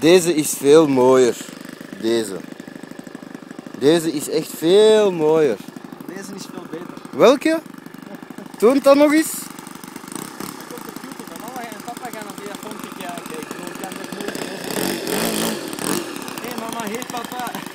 Deze is veel mooier. Deze. Deze is echt veel mooier. Deze is veel beter. Welke? Toon het dan nog eens. Ik op de YouTube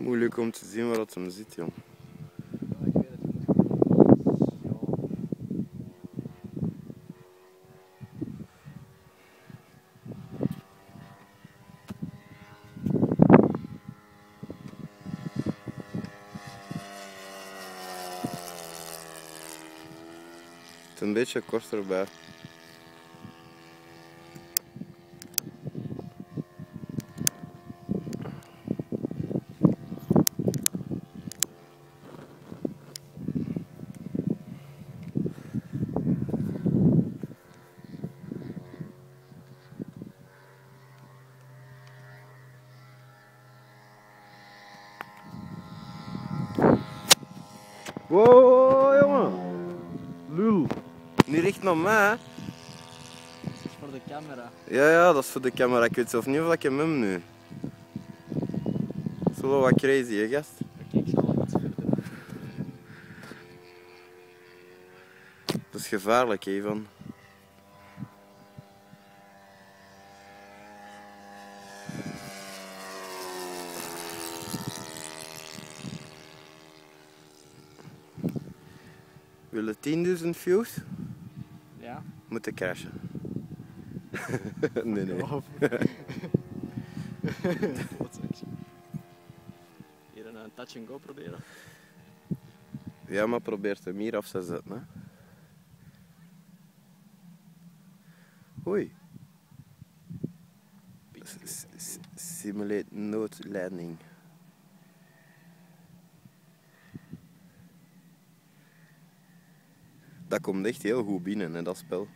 moeilijk om te zien waar het hem zit, is een beetje korter bij. Wow, jongen. Lul. Niet richt naar mij, hè. Dat is voor de camera. Ja, ja, dat is voor de camera. Ik weet zelf niet of ik hem heb nu. Dat is wel wat crazy, hè, gast? Oké, ik zal wat verder. Dat is gevaarlijk, hè, Ivan. Willen 10.000 views? Ja. Moeten crashen. nee, nee. Hier een, touch and go proberen. Ja, maar probeer hem hier af te zetten. Hè. Oei. S- s- Simulate noodlanding. Dat komt echt heel goed binnen, hè, dat spel.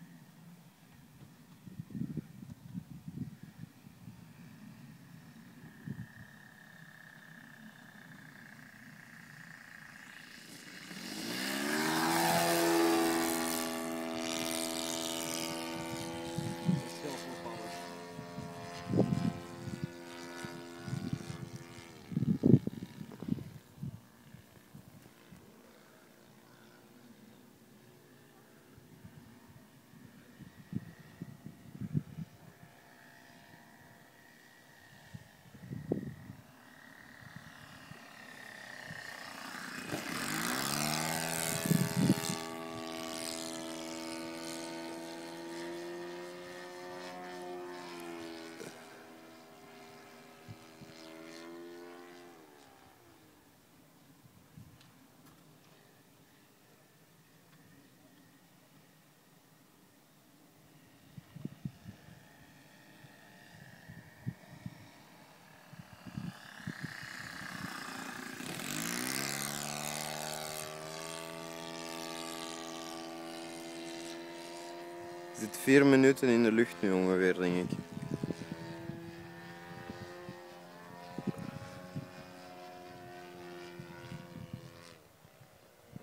Zit vier minuten in de lucht nu ongeveer, denk ik.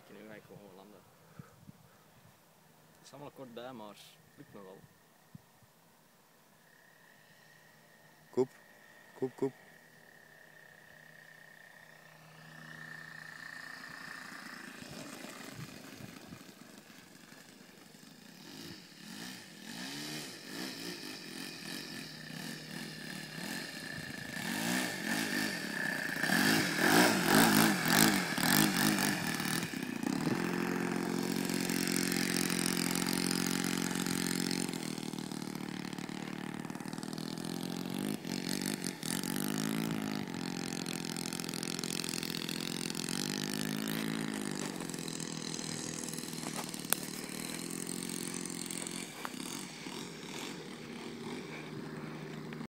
Nu ga ik gewoon landen. Het is allemaal kort bij, maar het lukt me wel. Koep, koep, koep.